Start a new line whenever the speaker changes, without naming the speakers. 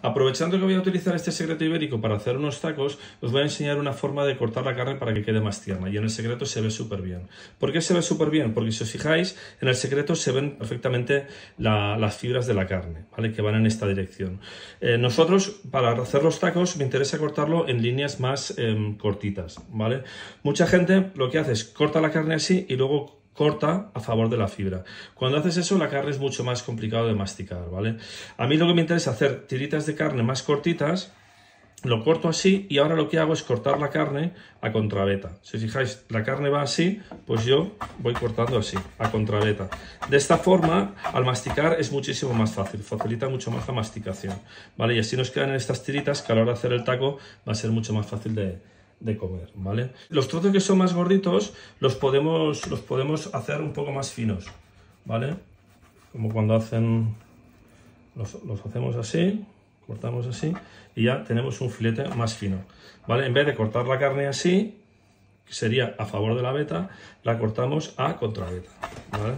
Aprovechando que voy a utilizar este secreto ibérico para hacer unos tacos, os voy a enseñar una forma de cortar la carne para que quede más tierna y en el secreto se ve súper bien. ¿Por qué se ve súper bien? Porque si os fijáis, en el secreto se ven perfectamente las fibras de la carne, ¿vale? Que van en esta dirección. Eh, nosotros, para hacer los tacos, me interesa cortarlo en líneas más em, cortitas, ¿vale? Mucha gente lo que hace es corta la carne así y luego corta a favor de la fibra. Cuando haces eso, la carne es mucho más complicado de masticar, ¿vale? A mí lo que me interesa es hacer tiritas de carne más cortitas, lo corto así y ahora lo que hago es cortar la carne a contraveta. Si fijáis, la carne va así, pues yo voy cortando así, a contraveta. De esta forma, al masticar es muchísimo más fácil, facilita mucho más la masticación, ¿vale? Y así nos quedan estas tiritas que a la hora de hacer el taco va a ser mucho más fácil de, de comer, ¿vale? Los trozos que son más gorditos los podemos, los podemos hacer un poco más finos, ¿vale? Como cuando hacen, los, hacemos así, cortamos así y ya tenemos un filete más fino, ¿vale? En vez de cortar la carne así, que sería a favor de la beta, la cortamos a contra beta, ¿vale?